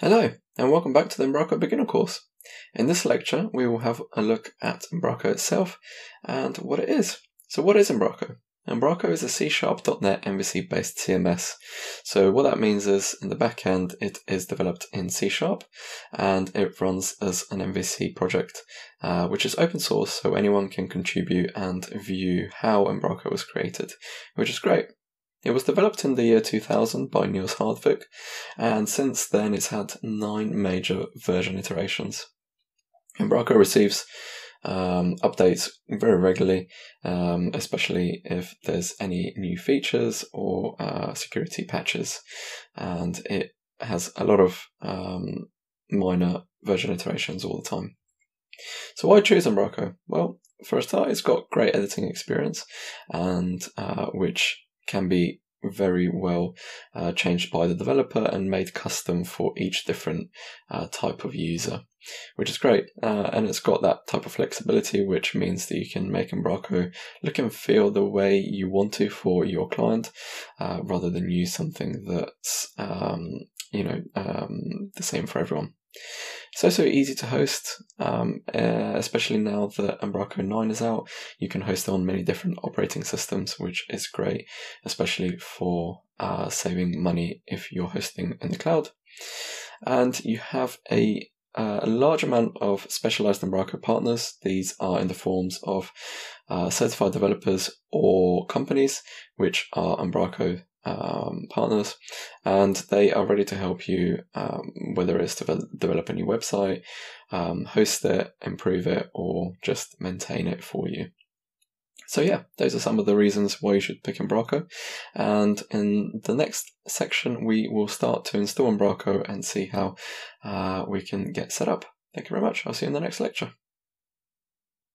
Hello, and welcome back to the Umbraco Beginner course. In this lecture, we will have a look at Umbraco itself and what it is. So, what is Umbraco? Umbraco is a C Sharp.NET MVC based CMS. So, what that means is in the back end, it is developed in C Sharp and it runs as an MVC project, uh, which is open source, so anyone can contribute and view how Umbraco was created, which is great. It was developed in the year 2000 by Niels Hartvig, and since then it's had nine major version iterations. Umbraco receives um, updates very regularly, um, especially if there's any new features or uh, security patches, and it has a lot of um, minor version iterations all the time. So why choose Umbraco? Well, for a start, it's got great editing experience, and uh, which can be very well uh, changed by the developer and made custom for each different uh, type of user, which is great. Uh, and it's got that type of flexibility, which means that you can make Umbraco look and feel the way you want to for your client, uh, rather than use something that's um, you know um, the same for everyone. It's also easy to host, um, uh, especially now that Umbraco 9 is out. You can host it on many different operating systems, which is great, especially for uh, saving money if you're hosting in the cloud. And you have a, uh, a large amount of specialized Umbraco partners. These are in the forms of uh, certified developers or companies, which are Umbraco um, partners, and they are ready to help you, um, whether it's to develop a new website, um, host it, improve it, or just maintain it for you. So yeah, those are some of the reasons why you should pick Umbraco. And in the next section, we will start to install Umbraco and see how uh, we can get set up. Thank you very much. I'll see you in the next lecture.